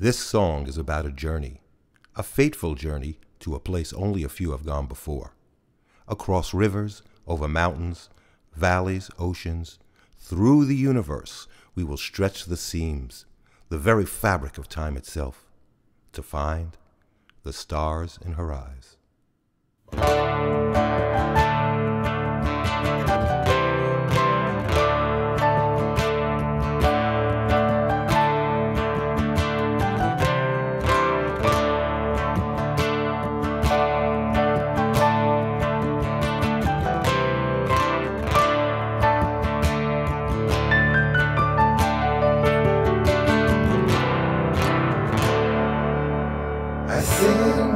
This song is about a journey, a fateful journey to a place only a few have gone before. Across rivers, over mountains, valleys, oceans, through the universe, we will stretch the seams, the very fabric of time itself, to find the stars in her eyes.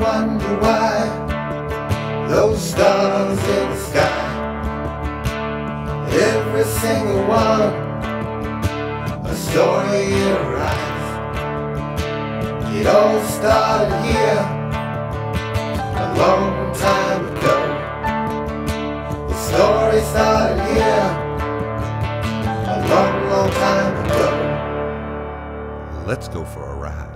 Wonder why those stars in the sky, every single one, a story in. It all started here a long time ago. The story started here a long, long time ago. Let's go for a ride.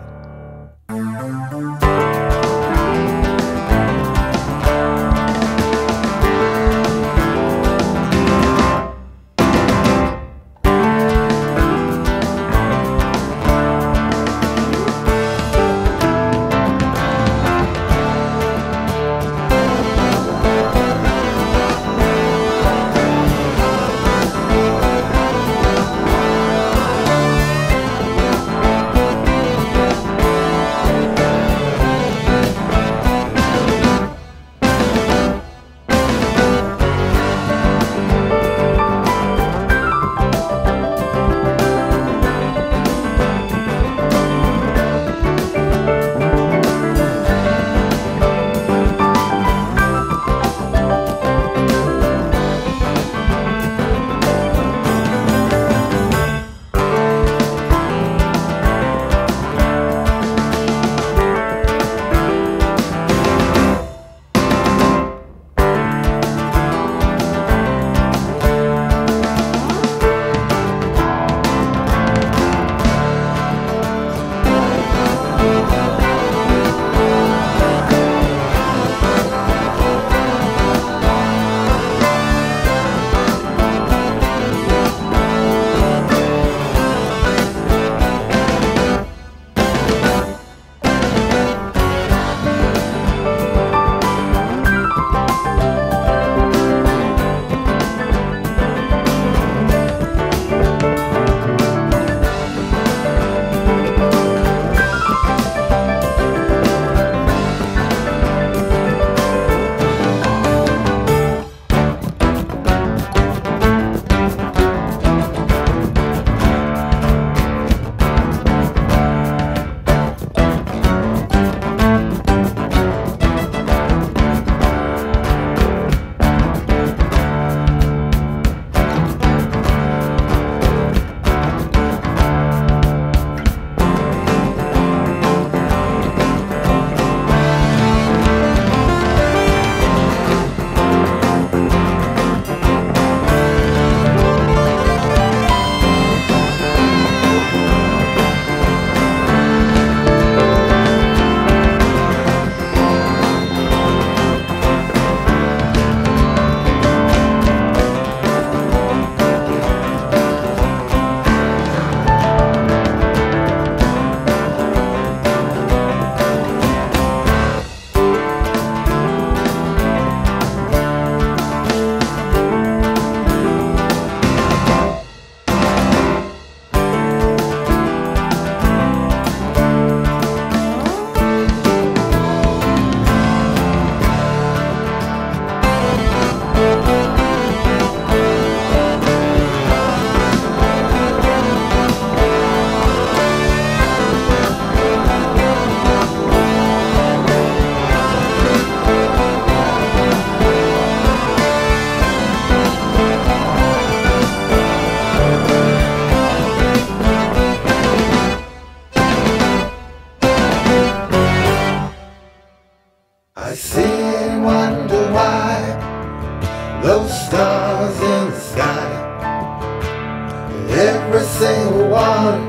Single one,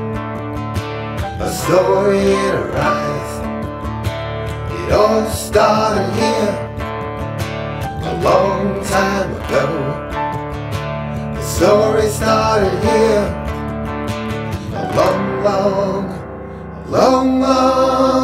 a story in her eyes. It all started here a long time ago. The story started here a long, long, long, long